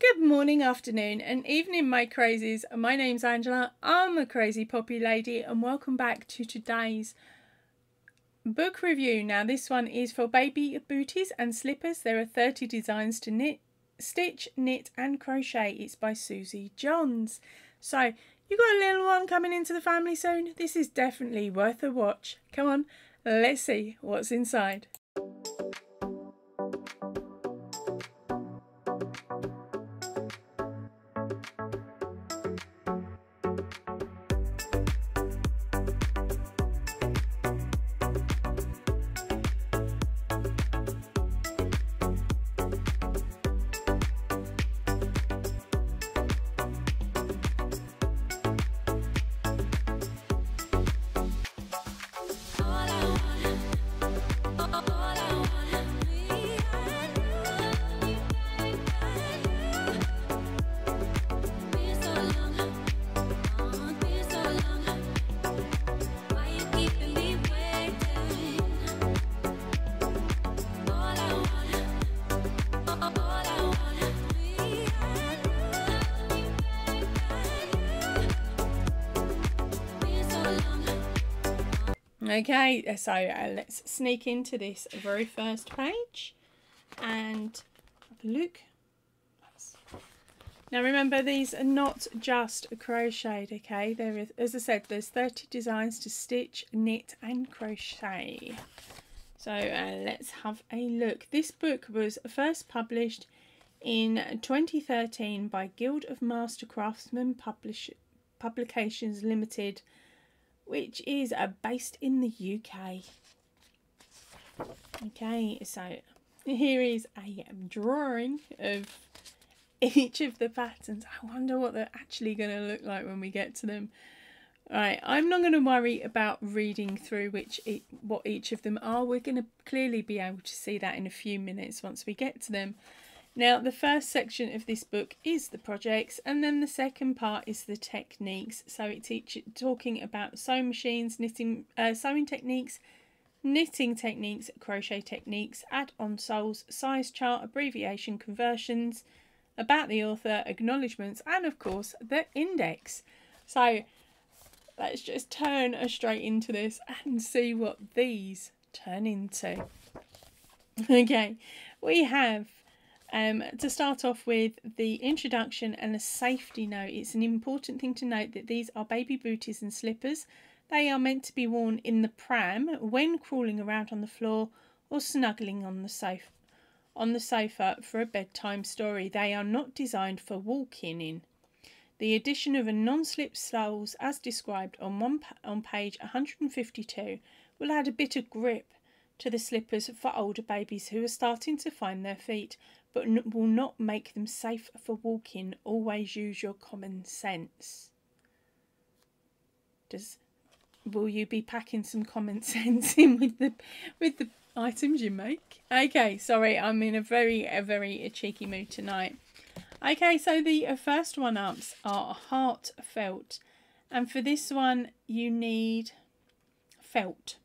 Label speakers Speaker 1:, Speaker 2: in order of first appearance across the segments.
Speaker 1: Good morning, afternoon, and evening, my crazies. My name's Angela. I'm a crazy poppy lady, and welcome back to today's book review. Now, this one is for baby booties and slippers. There are 30 designs to knit, stitch, knit, and crochet. It's by Susie Johns. So, you got a little one coming into the family soon? This is definitely worth a watch. Come on, let's see what's inside. Okay, so uh, let's sneak into this very first page and have a look. Now remember, these are not just crocheted, okay? There is, as I said, there's 30 designs to stitch, knit and crochet. So uh, let's have a look. This book was first published in 2013 by Guild of Master Craftsmen Publish Publications Limited which is uh, based in the UK. Okay, so here is a drawing of each of the patterns. I wonder what they're actually going to look like when we get to them. Right, I'm not going to worry about reading through which it, what each of them are. We're going to clearly be able to see that in a few minutes once we get to them. Now, the first section of this book is the projects, and then the second part is the techniques. So it teaches talking about sewing machines, knitting, uh, sewing techniques, knitting techniques, crochet techniques, add-on soles, size chart, abbreviation conversions, about the author, acknowledgements, and of course the index. So let's just turn straight into this and see what these turn into. Okay, we have um, to start off with the introduction and a safety note, it's an important thing to note that these are baby booties and slippers. They are meant to be worn in the pram when crawling around on the floor or snuggling on the sofa. On the sofa for a bedtime story, they are not designed for walking in. The addition of a non-slip soles, as described on one on page 152, will add a bit of grip to the slippers for older babies who are starting to find their feet but will not make them safe for walking. Always use your common sense. Does will you be packing some common sense in with the with the items you make? Okay, sorry, I'm in a very a very cheeky mood tonight. Okay, so the uh, first one ups are heartfelt, and for this one you need felt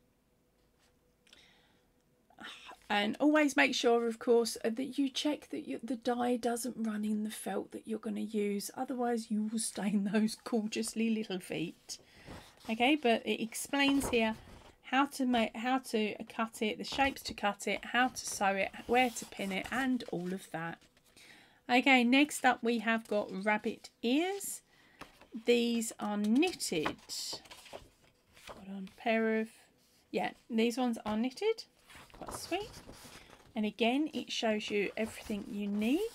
Speaker 1: and always make sure of course uh, that you check that you, the dye doesn't run in the felt that you're going to use. Otherwise you will stain those gorgeously little feet. Okay but it explains here how to make how to cut it the shapes to cut it how to sew it where to pin it and all of that. Okay next up we have got rabbit ears. These are knitted. Hold on pair of yeah these ones are knitted quite sweet. And again, it shows you everything you need.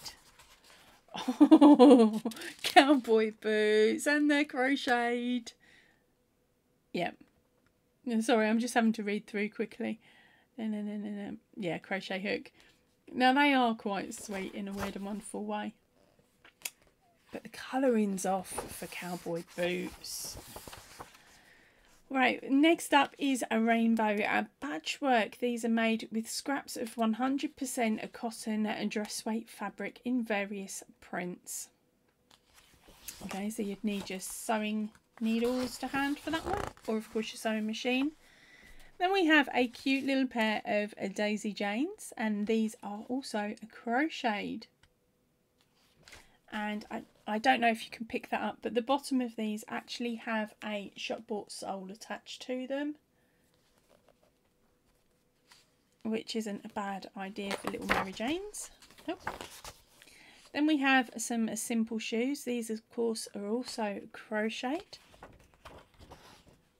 Speaker 1: Oh, cowboy boots and they're crocheted. Yep. Sorry, I'm just having to read through quickly. Yeah, crochet hook. Now they are quite sweet in a weird and wonderful way. But the colouring's off for cowboy boots. Right, next up is a rainbow a patchwork. These are made with scraps of 100% cotton and dress weight fabric in various prints. Okay, so you'd need your sewing needles to hand for that one, or of course your sewing machine. Then we have a cute little pair of Daisy Janes, and these are also crocheted. and I, I don't know if you can pick that up but the bottom of these actually have a shop bought sole attached to them which isn't a bad idea for little Mary Janes. Nope. Then we have some simple shoes. These of course are also crocheted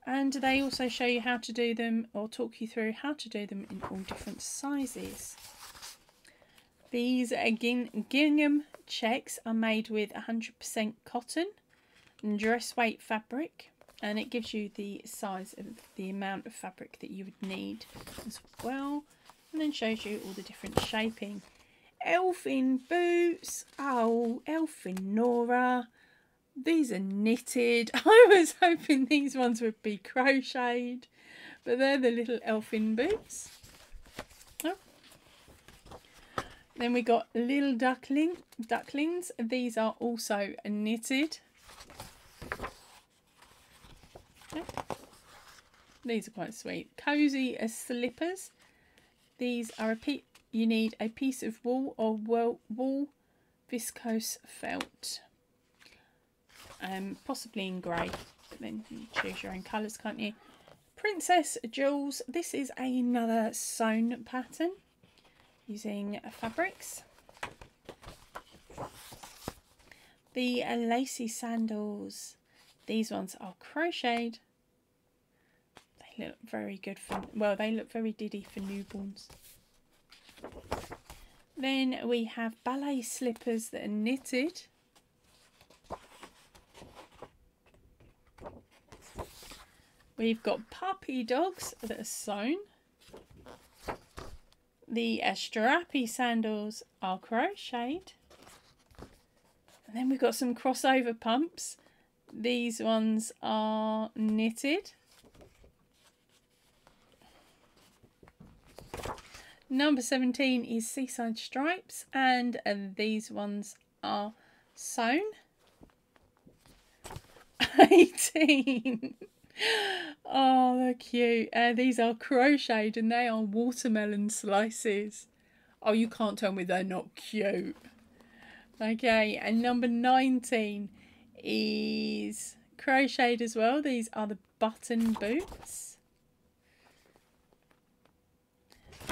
Speaker 1: and they also show you how to do them or talk you through how to do them in all different sizes. These gingham checks are made with 100% cotton and dress weight fabric and it gives you the size of the amount of fabric that you would need as well and then shows you all the different shaping. Elfin boots, oh Elfin Nora, these are knitted. I was hoping these ones would be crocheted, but they're the little elfin boots. Oh. Then we got little duckling ducklings. These are also knitted. These are quite sweet. Cozy slippers. These are a piece. You need a piece of wool or wool, wool viscose felt um, possibly in grey, then you choose your own colours, can't you? Princess Jewels, this is another sewn pattern using fabrics. The lacy sandals, these ones are crocheted. They look very good for, well, they look very diddy for newborns. Then we have ballet slippers that are knitted. We've got puppy dogs that are sewn. The strappy sandals are crocheted. And then we've got some crossover pumps. These ones are knitted. Number 17 is Seaside Stripes and these ones are sewn. 18 oh, they're cute. Uh, these are crocheted and they are watermelon slices. Oh, you can't tell me they're not cute. Okay, and number 19 is crocheted as well. These are the button boots.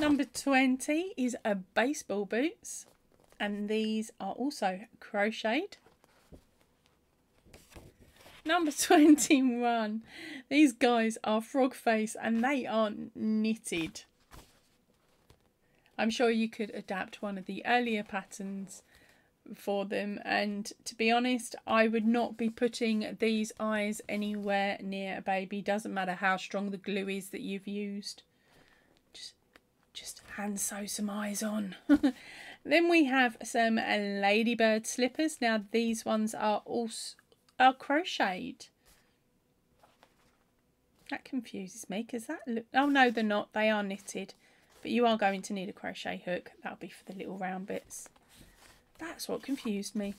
Speaker 1: Number 20 is a baseball boots. And these are also crocheted. Number 21. These guys are frog face and they are knitted. I'm sure you could adapt one of the earlier patterns for them. And to be honest I would not be putting these eyes anywhere near a baby. Doesn't matter how strong the glue is that you've used. Just just hand sew some eyes on. Then we have some ladybird slippers. Now these ones are also are crocheted. That confuses me because that look. Oh no, they're not. They are knitted, but you are going to need a crochet hook. That'll be for the little round bits. That's what confused me.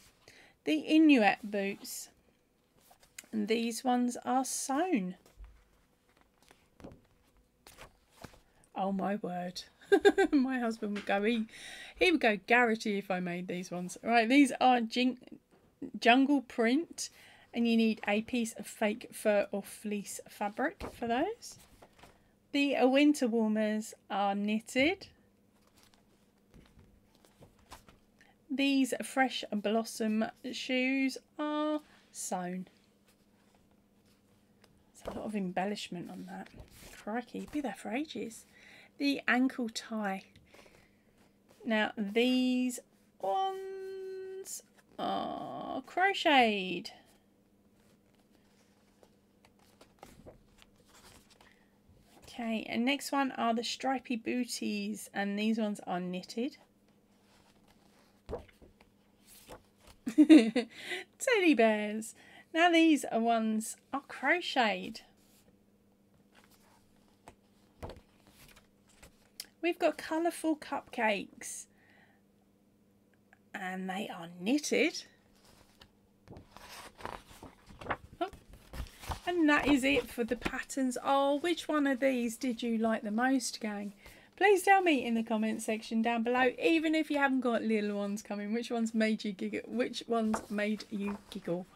Speaker 1: The Inuit boots. And these ones are sewn. Oh my word. my husband would go, he, he would go Garrity if I made these ones. Right, these are jing jungle print and you need a piece of fake fur or fleece fabric for those. The winter warmers are knitted. These fresh blossom shoes are sewn. There's a lot of embellishment on that. Crikey, be there for ages. The ankle tie. Now these ones are crocheted. Okay, and next one are the stripy booties, and these ones are knitted. Teddy bears. Now these are ones are crocheted. We've got colourful cupcakes and they are knitted. And that is it for the patterns. Oh, which one of these did you like the most, gang? Please tell me in the comments section down below, even if you haven't got little ones coming, which ones made you giggle, which ones made you giggle.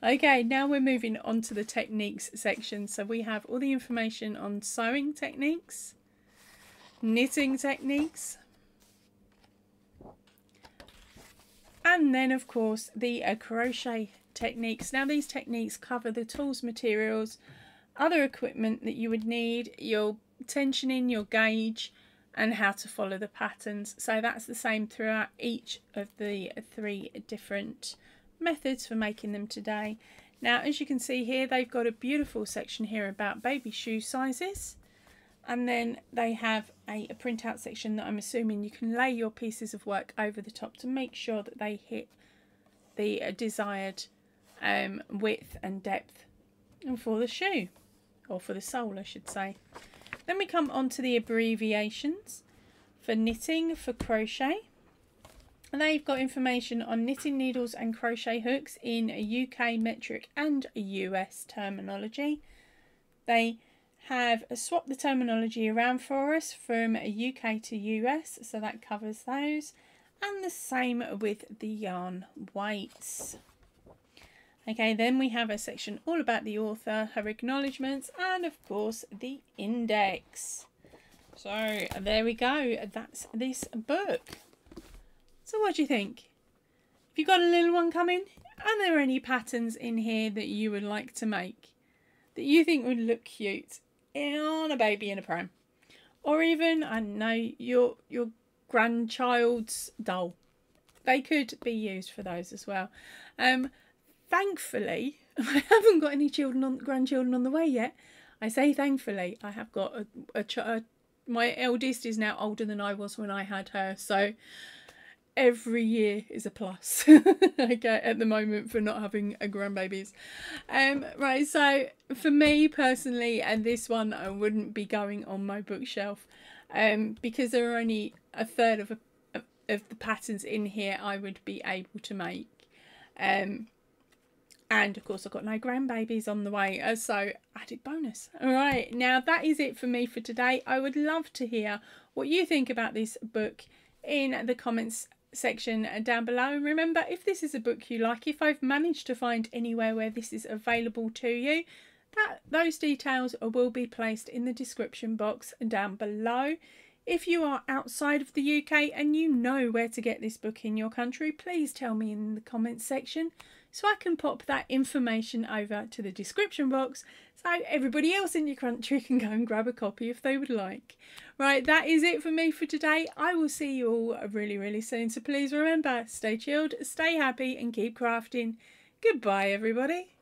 Speaker 1: Okay, now we're moving on to the techniques section. So we have all the information on sewing techniques, knitting techniques, and then of course the uh, crochet techniques. Now these techniques cover the tools, materials, other equipment that you would need, your tensioning, your gauge, and how to follow the patterns. So that's the same throughout each of the three different methods for making them today. Now, as you can see here, they've got a beautiful section here about baby shoe sizes. And then they have a, a printout section that I'm assuming you can lay your pieces of work over the top to make sure that they hit the desired um, width and depth and for the shoe, or for the sole, I should say. Then we come on to the abbreviations for knitting, for crochet. And they've got information on knitting needles and crochet hooks in UK metric and US terminology. They have swapped the terminology around for us from UK to US, so that covers those. And the same with the yarn weights. Okay, then we have a section all about the author, her acknowledgements, and of course the index. So there we go. That's this book. So what do you think? Have you got a little one coming? Are there any patterns in here that you would like to make that you think would look cute on a baby in a pram? Or even, I know, your your grandchild's doll. They could be used for those as well. Um, thankfully, I haven't got any children on grandchildren on the way yet. I say thankfully, I have got a, a, my eldest is now older than I was when I had her, so every year is a plus okay at the moment for not having a grandbabies um right so for me personally and this one i wouldn't be going on my bookshelf um because there are only a third of a, of the patterns in here i would be able to make um and of course, I've got no grandbabies on the way, uh, so added bonus. All right, now that is it for me for today. I would love to hear what you think about this book in the comments section down below. And remember, if this is a book you like, if I've managed to find anywhere where this is available to you, that those details will be placed in the description box down below. If you are outside of the UK and you know where to get this book in your country, please tell me in the comments section so I can pop that information over to the description box so everybody else in your country can go and grab a copy if they would like. Right, that is it for me for today. I will see you all really, really soon. So please remember, stay chilled, stay happy and keep crafting. Goodbye, everybody.